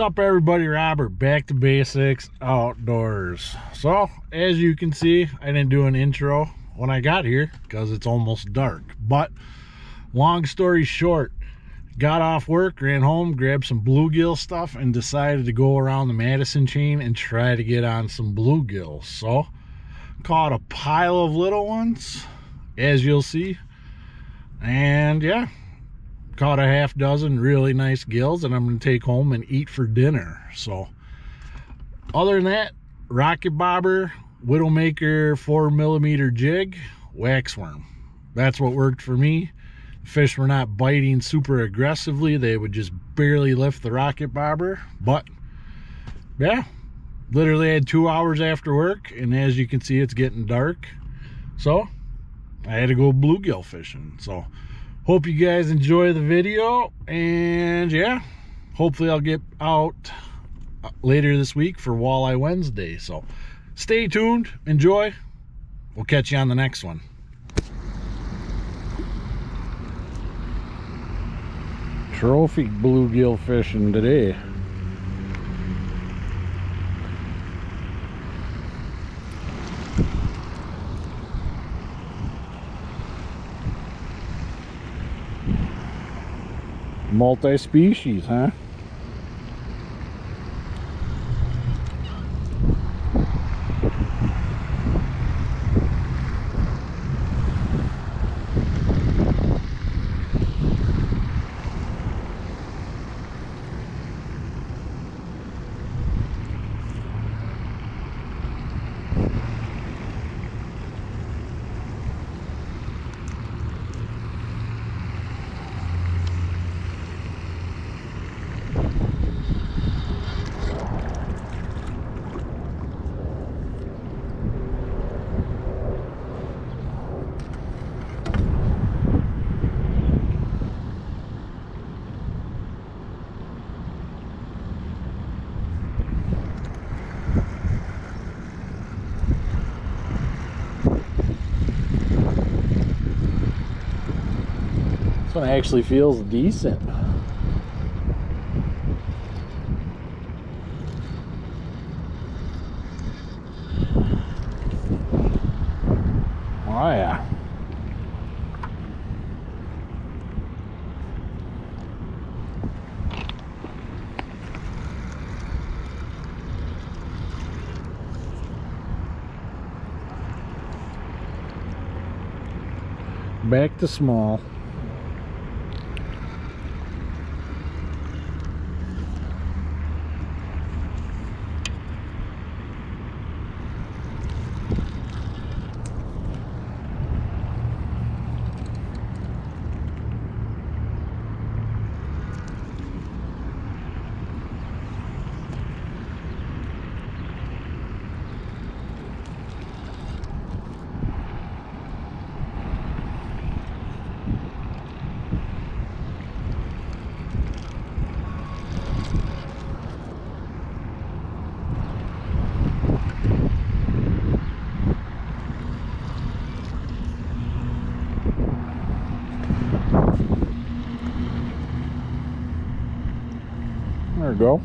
up everybody? Robert back to basics outdoors. So as you can see i didn't do an intro when i got here because it's almost dark. But long story short got off work ran home grabbed some bluegill stuff and decided to go around the madison chain and try to get on some bluegills so caught a pile of little ones as you'll see. And yeah caught a half dozen really nice gills and I'm going to take home and eat for dinner. So other than that, rocket bobber, widowmaker four millimeter jig, waxworm. That's what worked for me. Fish were not biting super aggressively. They would just barely lift the rocket bobber. But yeah, literally had two hours after work. And as you can see, it's getting dark. So I had to go bluegill fishing. So hope you guys enjoy the video and yeah hopefully i'll get out uh, later this week for walleye wednesday so stay tuned enjoy. We'll catch you on the next one. Trophy bluegill fishing today multi-species, huh? One actually feels decent. Oh yeah. Back to small. There we go.